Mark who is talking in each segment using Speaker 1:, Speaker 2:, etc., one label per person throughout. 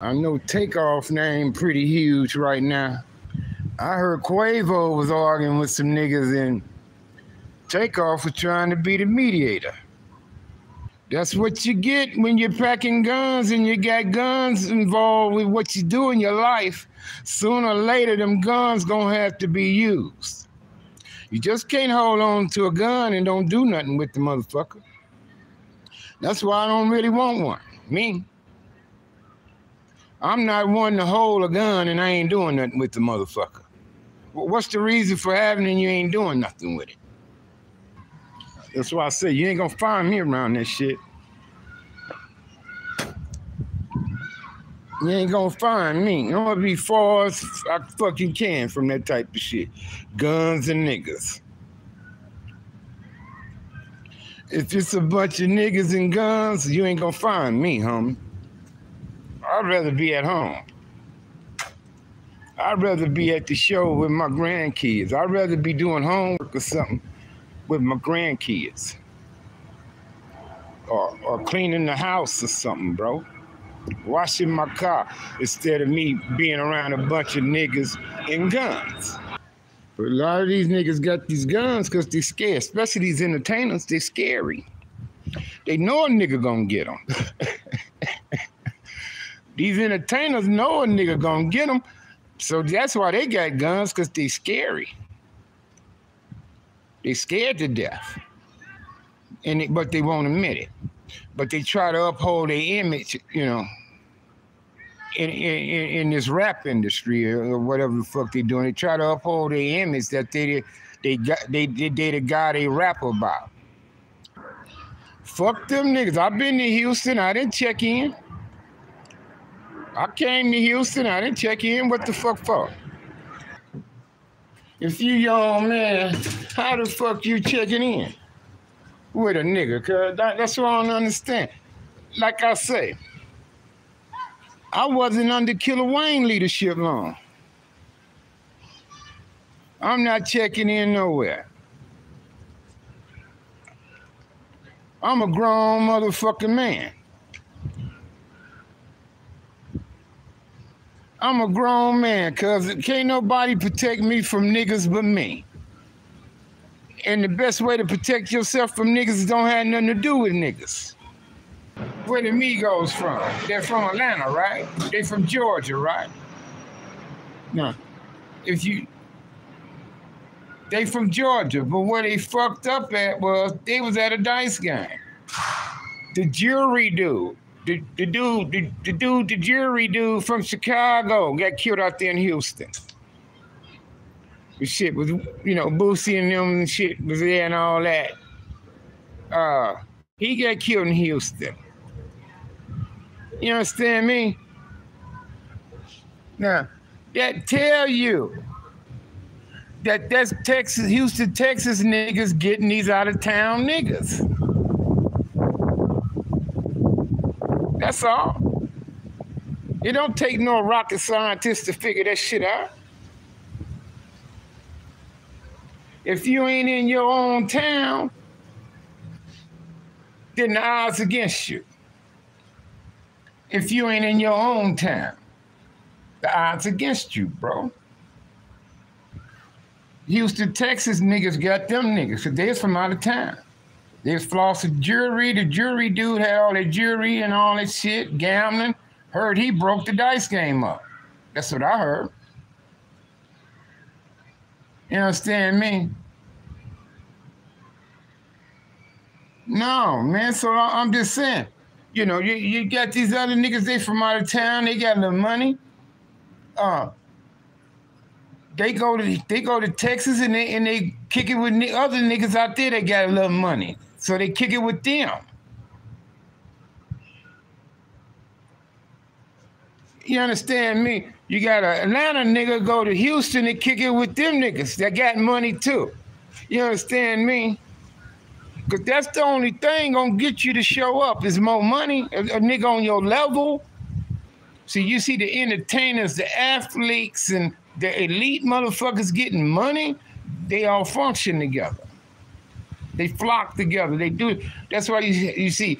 Speaker 1: I know Takeoff name pretty huge right now. I heard Quavo was arguing with some niggas and Takeoff was trying to be the mediator. That's what you get when you're packing guns and you got guns involved with what you do in your life. Sooner or later, them guns gonna have to be used. You just can't hold on to a gun and don't do nothing with the motherfucker. That's why I don't really want one. Me. I'm not one to hold a gun and I ain't doing nothing with the motherfucker. What's the reason for having it and you ain't doing nothing with it? That's why I say you ain't gonna find me around that shit. You ain't gonna find me. I'm gonna be far as I fucking can from that type of shit. Guns and niggas. If it's a bunch of niggas and guns, you ain't gonna find me, homie. I'd rather be at home. I'd rather be at the show with my grandkids. I'd rather be doing homework or something with my grandkids. Or, or cleaning the house or something, bro. Washing my car instead of me being around a bunch of niggas and guns. But a lot of these niggas got these guns because they're scared, especially these entertainers, they're scary. They know a nigga gonna get them. These entertainers know a nigga gonna get them. So that's why they got guns, because they scary. They scared to death. And it, but they won't admit it. But they try to uphold their image, you know, in, in, in this rap industry or whatever the fuck they doing. They try to uphold their image that they they got they they, they the guy they rap about. Fuck them niggas. I've been to Houston. I didn't check in. I came to Houston. I didn't check in. What the fuck for? If you young man, how the fuck you checking in with a nigga? Cause that, that's what I don't understand. Like I say, I wasn't under Killer Wayne leadership long. I'm not checking in nowhere. I'm a grown motherfucking man. I'm a grown man, cuz can't nobody protect me from niggas but me. And the best way to protect yourself from niggas don't have nothing to do with niggas. Where the Migos from? They're from Atlanta, right? They from Georgia, right? No. If you they from Georgia, but where they fucked up at was they was at a dice game. The jury dude the, dude, the, the dude, the jury dude from Chicago got killed out there in Houston. The shit was, you know, Boosie and them and shit was there and all that. Uh, he got killed in Houston. You understand me? Now, that tell you that that's Texas, Houston, Texas niggas getting these out of town niggas. That's all. It don't take no rocket scientist to figure that shit out. If you ain't in your own town, then the odds against you. If you ain't in your own town, the odds against you, bro. Houston, Texas niggas got them niggas, because they're from out of town. They the jewelry. The jury dude had all the jewelry and all that shit, gambling. Heard he broke the dice game up. That's what I heard. You understand me? No, man. So I'm just saying, you know, you, you got these other niggas, they from out of town, they got the money. Uh, they go to they go to Texas and they and they kick it with other niggas out there that got a little money. So they kick it with them. You understand me? You got an Atlanta nigga go to Houston and kick it with them niggas that got money too. You understand me? Cause that's the only thing gonna get you to show up is more money. A, a nigga on your level. So you see the entertainers, the athletes, and the elite motherfuckers getting money, they all function together. They flock together. They do. That's why you, you see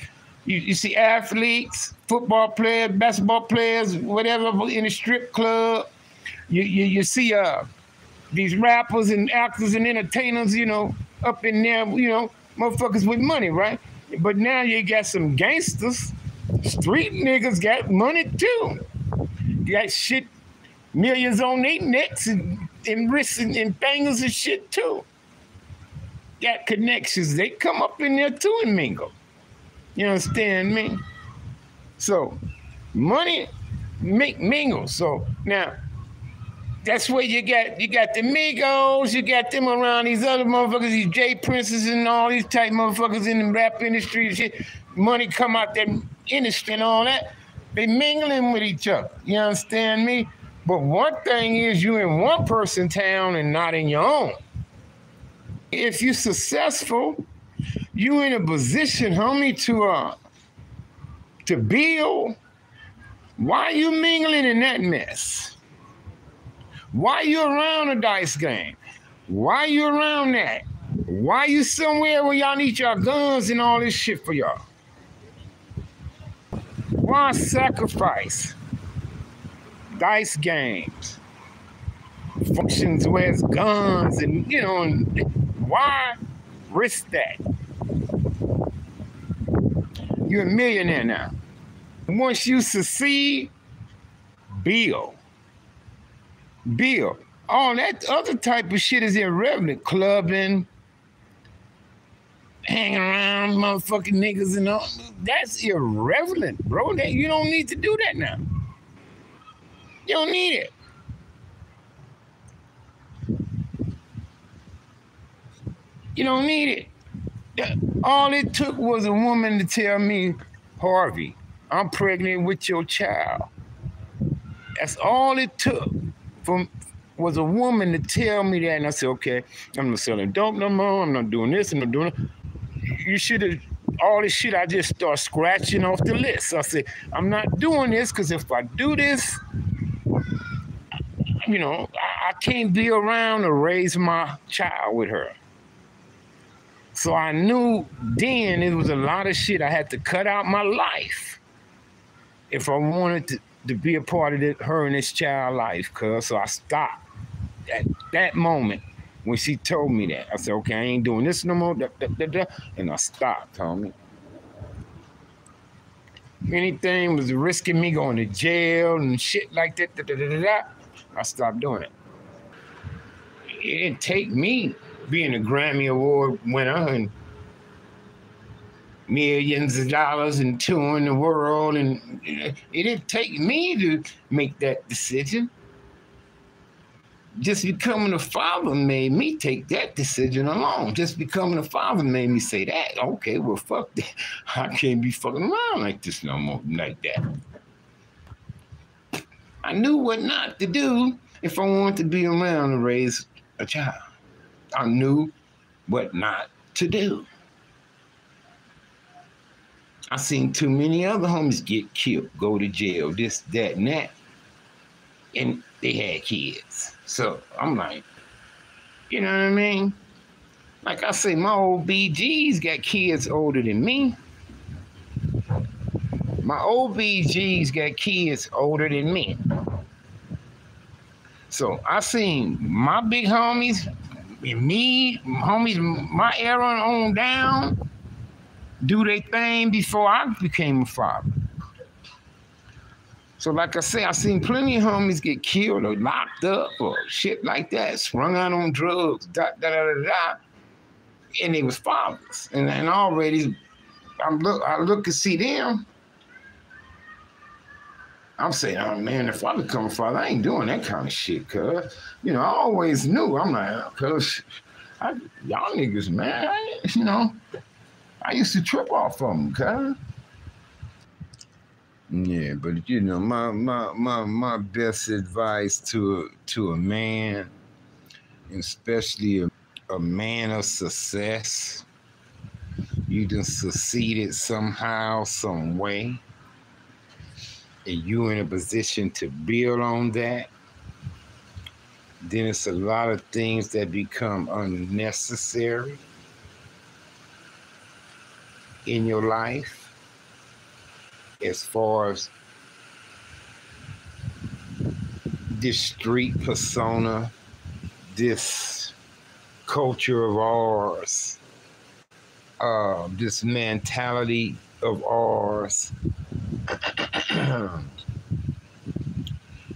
Speaker 1: You, you see athletes, football players, basketball players, whatever in the strip club. You you, you see uh these rappers and actors and entertainers, you know, up in there, you know, motherfuckers with money, right? But now you got some gangsters, street niggas got money too. You got shit, millions on their necks and, and wrists and, and fingers and shit too. Got connections. They come up in there too and mingle. You understand me? So money make mingle. So now that's where you got you got the Migos, you got them around these other motherfuckers, these J Princes and all these type motherfuckers in the rap industry and shit. Money come out that industry and all that. They mingling with each other. You understand me? But one thing is you in one person town and not in your own. If you're successful, you in a position, homie, to uh to build. Why you mingling in that mess? Why you around a dice game? Why you around that? Why you somewhere where y'all need your guns and all this shit for y'all? Why sacrifice? Dice games, functions where it's guns and you know, why risk that? You're a millionaire now. Once you succeed, build. Build. All that other type of shit is irrelevant. Clubbing, hanging around motherfucking niggas and all. That's irrelevant, bro. That, you don't need to do that now. You don't need it. You don't need it. All it took was a woman to tell me, Harvey, I'm pregnant with your child. That's all it took from was a woman to tell me that. And I said, okay, I'm not selling dope no more. I'm not doing this. I'm not doing it. You should have all this shit. I just start scratching off the list. I said, I'm not doing this because if I do this, you know, I, I can't be around to raise my child with her. So I knew then it was a lot of shit I had to cut out my life if I wanted to, to be a part of her and this child life, cuz. So I stopped at that moment when she told me that. I said, okay, I ain't doing this no more. Da, da, da, and I stopped, homie. Anything was risking me going to jail and shit like that. I stopped doing it. It didn't take me being a Grammy Award winner and millions of dollars and touring the world. And eh, it didn't take me to make that decision. Just becoming a father made me take that decision alone. Just becoming a father made me say that. Okay, well, fuck that. I can't be fucking around like this no more, like that. I knew what not to do if I wanted to be around to raise a child. I knew what not to do. I seen too many other homies get killed, go to jail, this, that, and that. And they had kids. So I'm like, you know what I mean? Like I say, my old BGs got kids older than me. My old BGs got kids older than me. So I seen my big homies, me, homies, my era on down, do their thing before I became a father. So, like I say, I seen plenty of homies get killed or locked up or shit like that, sprung out on drugs, da da da da da. And they was fathers. And, and already I'm look I look and see them. I'm saying, oh man, if I become a father, I ain't doing that kind of shit, cuz. You know, I always knew. I'm like, oh, cuz y'all niggas, man, I, you know, I used to trip off of them, cuz. Yeah, but you know, my my my my best advice to to a man, especially a, a man of success, you done succeeded somehow, some way, and you in a position to build on that, then it's a lot of things that become unnecessary in your life as far as this street persona, this culture of ours, uh, this mentality of ours,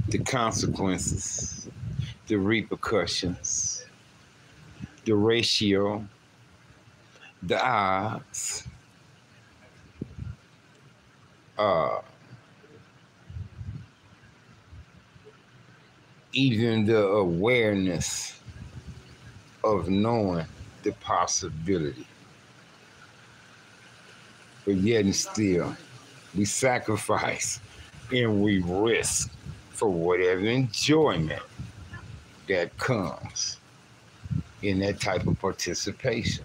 Speaker 1: the consequences, the repercussions, the ratio, the odds, uh, even the awareness of knowing the possibility. But yet and still, we sacrifice and we risk for whatever enjoyment that comes in that type of participation.